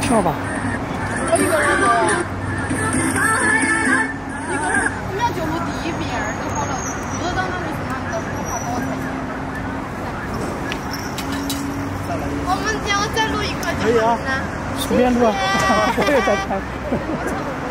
跳吧。我一个人录第一遍就好了，录到那里我怕我太我们要再录一个就好了。随便录啊，我也在拍。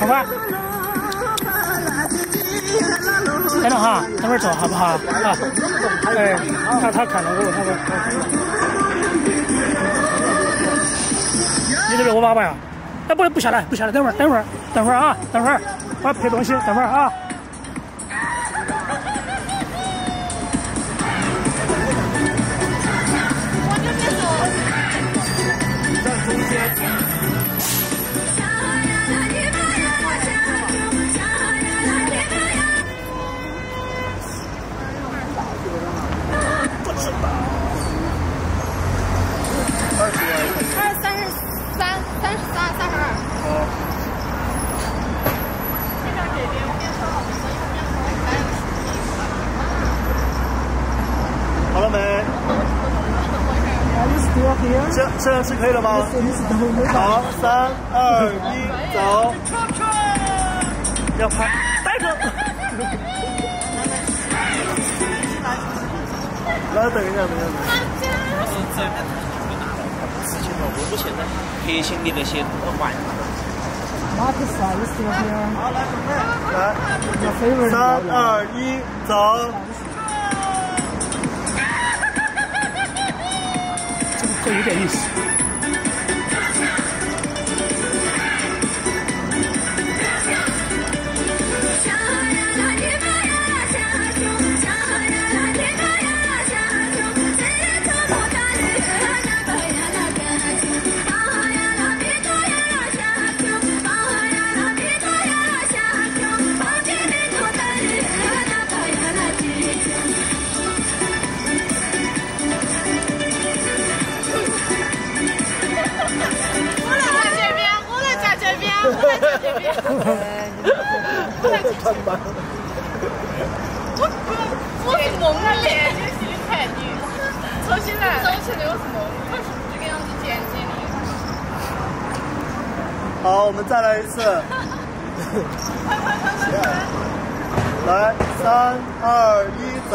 好吧，等等哈，等会儿走好不好？啊，哎，他他看到我，他说，你这边我爸爸呀？哎，不不下来，不下来，等会儿，等会儿，等会儿啊，等会儿，我要拍东西，等会儿啊。三十三、三十三、三十二。这这样是可以了吗？好，三二一，走。要拍，带着。来，等一下，等一下。事情了，我们现在核心的那些环。哪个啥意思呀？好，来准备，来，三二一，走。有点意思。穿吧。我我是梦里面的才女，重新来。走起来我是梦，我是这个样子剪辑的。好，我们再来一次。来，三二一，走。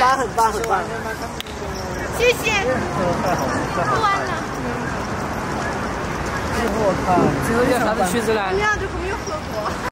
八很棒很棒。谢谢。不完了。我靠！最后演啥子曲子呢？你俩这后面有合作。